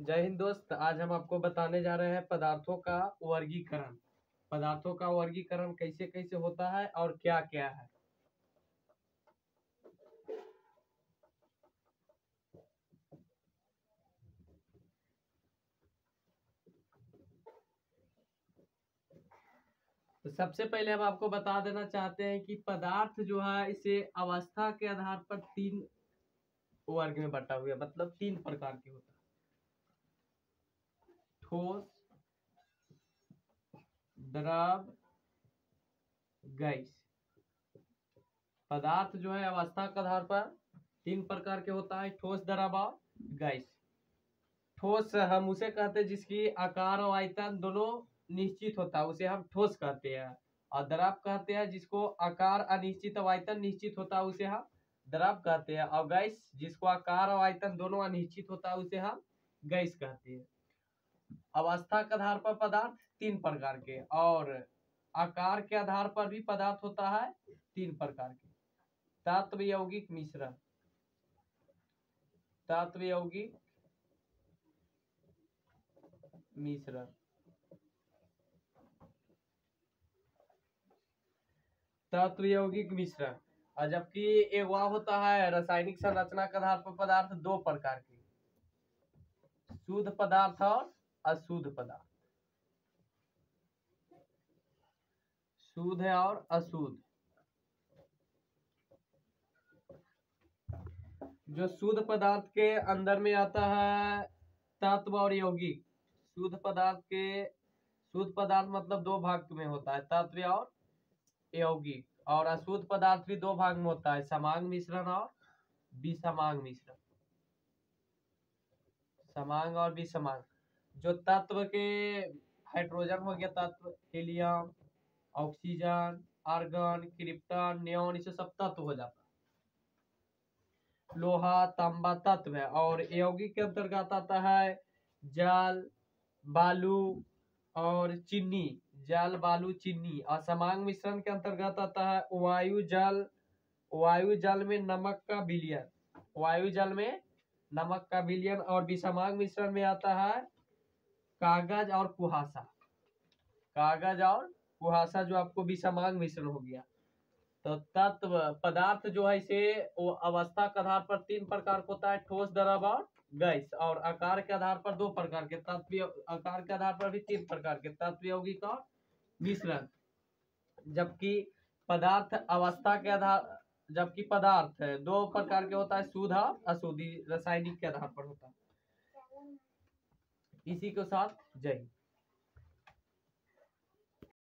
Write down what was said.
जय हिंद दोस्त, आज हम आपको बताने जा रहे हैं पदार्थों का वर्गीकरण। पदार्थों का वर्गीकरण कैसे कैसे होता है और क्या क्या है? तो सबसे पहले हम आपको बता देना चाहते हैं कि पदार्थ जो है, इसे अवस्था के आधार पर तीन वर्ग में बटा हुआ है मतलब तीन प्रकार के होता है। ठोस, द्रव, गैस। पदार्थ जो है अवस्था के आधार पर तीन प्रकार के होता है, ठोस, द्रव और गैस। ठोस हम उसे कहते हैं जिसकी आकार और आयतन दोनों निश्चित होता है, उसे हम ठोस कहते हैं। और द्रव कहते हैं जिसको आकार अनिश्चित और आयतन निश्चित होता है, उसे हम द्रव कहते हैं। और गैस जिसको आकार और आयतन दोनों अनिश्चित होता है, उसे हम गैस कहते हैं। अवस्था के आधार पर पदार्थ तीन प्रकार के, और आकार के आधार पर भी पदार्थ होता है तीन प्रकार के। तत्व यौगिक मिश्रण। तत्व यौगिक मिश्रण। तत्व यौगिक मिश्रण। और जबकि वह होता है रासायनिक संरचना के आधार पर पदार्थ दो प्रकार के। शुद्ध पदार्थ और अशुद्ध पदार्थ। शुद्ध है और अशुद्ध। जो शुद्ध पदार्थ के अंदर में आता है तत्व और यौगिक। शुद्ध पदार्थ के, शुद्ध पदार्थ मतलब दो भाग में होता है, तत्व और यौगिक। और अशुद्ध पदार्थ भी दो भाग में होता है, समांग मिश्रण और विसमांग मिश्रण। समांग और विसमांग। जो तत्व के हाइड्रोजन हो गया, तत्व helium oxygen argon krypton neon इसे सब तत्व हो जाता लोहा, तांबा तत्व है, और यौगिक के अंतर्गत आता है जल, बालू और चीनी। जल, बालू, चीनी। और समांग मिश्रण के अंतर्गत आता है वायु जल। वायु जल में नमक का विलयन। वायु जल में नमक का विलयन और विषमांग मिश्रण में आता है कागज़ और कुहासा। कागज़ और कुहासा जो आपको विषमांग मिश्रण हो गया। तो तत्व पदार्थ जो है इसे, वो अवस्था के आधार पर तीन प्रकार का होता है, ठोस, द्रव और गैस। और आकार के आधार पर दो प्रकार के तत्व, आकार के आधार पर भी तीन प्रकार के तत्व यौगिक और मिश्रण। जबकि पदार्थ अवस्था के आधार, जबकि पदार्थ दो प्रकार के होता है, शुद्ध और अशुद्ध, रासायनिक के आधार पर होता है। इसी के साथ जय हिंद।